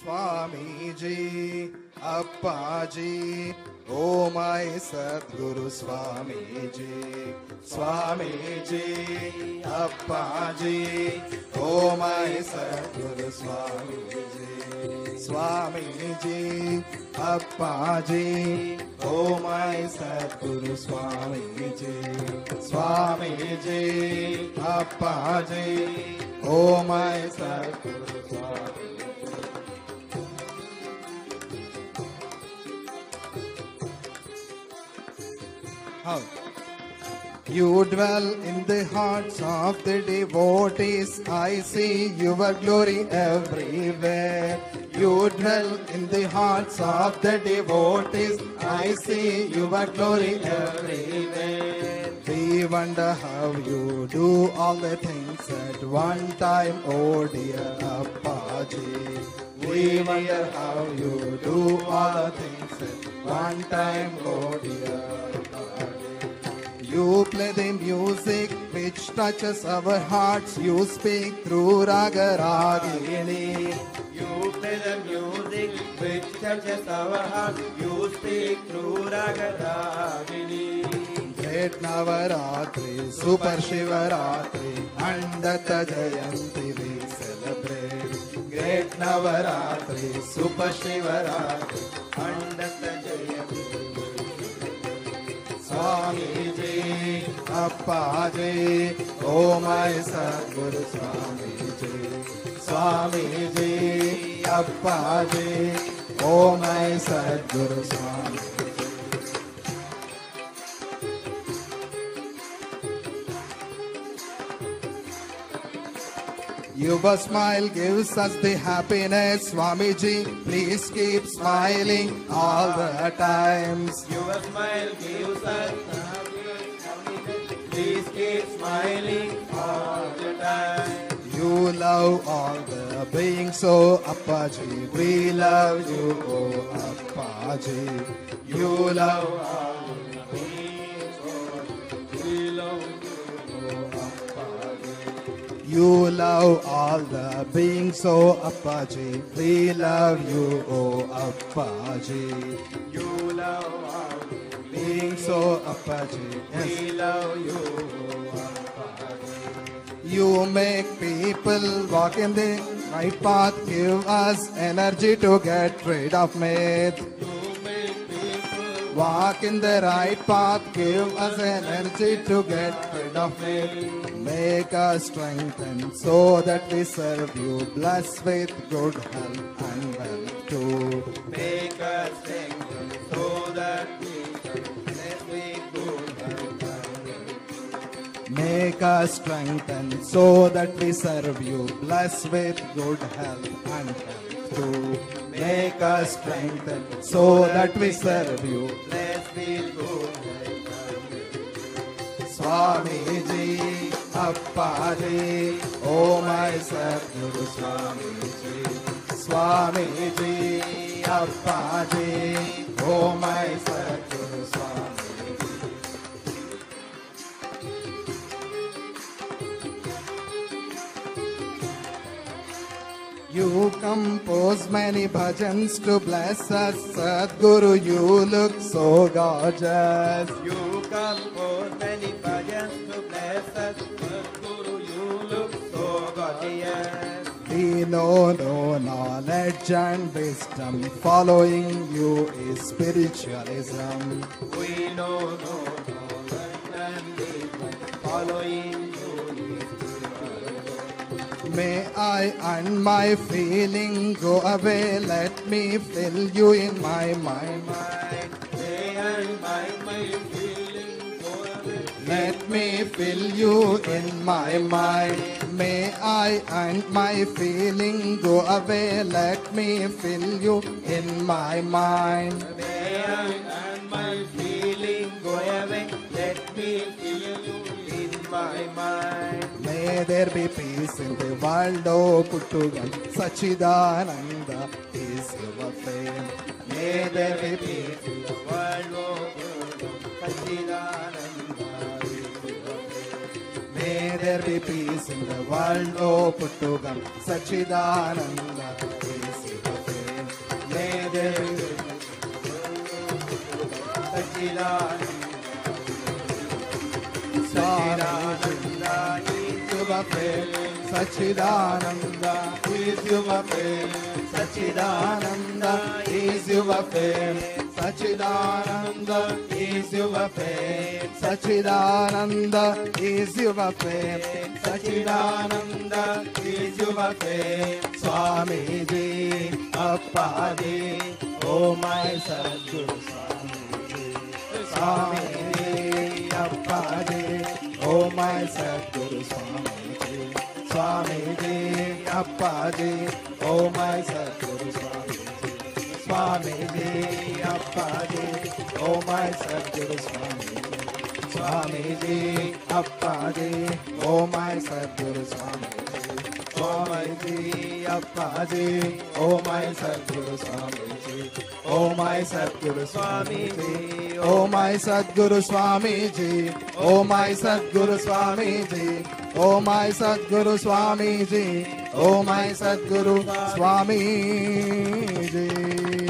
Swamiji, Appaji, Oh my Sadguru Swamiji, Swamiji, Appaji, Oh my Sadguru Swamiji, Swamiji, Appaji, Oh my Sadguru Swamiji, Swamiji, Appaji, Oh my Sadguru Swamiji. How? You dwell in the hearts of the devotees. I see your glory everywhere. You dwell in the hearts of the devotees. I see your glory everywhere. We wonder how you do all the things at one time, oh dear Appaji. We wonder how you do all the things at one time, oh dear. You play the music which touches our hearts. You speak through Raga Ragini. You play the music which touches our heart. You speak through Ragadagini. Great Navaratri, Super Shivaratri, Andata Jayanti we celebrate. Great Navaratri, Super Shivaratri, Andata Swamiji, Appaji, Oh my Sadguru Swamiji, Swamiji, Appaji, Oh my Sadguru Swamiji. Your smile gives us the happiness, Swamiji. Please keep smiling all the times. Your smile gives us the happiness. Please keep smiling all the time. You love all the beings, so Appaji. We love you, oh Appaji. You love all the beings, oh We love. You love all the beings, oh Appaji. We love you, oh Appaji. You love all the Beings, oh Appaji. Yes. We love you. Oh, you make people walk in the right path, give us energy to get rid of myth. You make people Walk in the right path, give us energy to get rid of myth. Make us strengthen so that we serve you. Bless with good health and wealth too. make us strengthen so that we health. Make us strengthen so that we serve you. Bless with good health and health too. Make us strengthen so that we serve you. Bless with good health. Appaji, Oh my Sadguru Swamiji. Swamiji, Appaji, Oh my Sadguru Swamiji. You compose many bhajans to bless us, Sadguru. You look so gorgeous. You compose many We know no knowledge and wisdom. Following you is spiritualism. We know no knowledge and wisdom, following you. is spiritualism. May I and my feeling go away. Let me fill you in my mind. Let me fill you in my mind. May I and my feeling go away. Let me fill you in my mind. May I and my feeling go away. Let me feel you in my mind. May there be peace in the world, O Puttugan. Sachidananda is your fame. May there be peace there be peace in the world, O Puttugam Sachidananda. May there be Sachidananda. Sachidananda, is your prayer. Sachidananda. Sachidananda. Sachidananda is your fame. Sachidananda is your fame. Sachidananda is your fame. Swami Ji, Appa Ji, Oh my Sadguru Swami Ji. Swami Ji, Appa Ji, Oh my Sadguru Swami Ji. Swami Ji, Appa Ji, Oh my Sadguru Swami. Swami Ji, Appa Oh my Sadguru Swami Ji. Swami Ji, Appa Oh my Sadguru Swami Ji. Swami Ji, Appa Ji, Oh my Sadguru Swami Ji. Oh my Sadguru Swami Ji. Oh my Sadguru Swami Ji. Oh my Sadguru Swami Ji. Oh my Sadguru Swami Ji. Oh my Sadguru Swami Ji.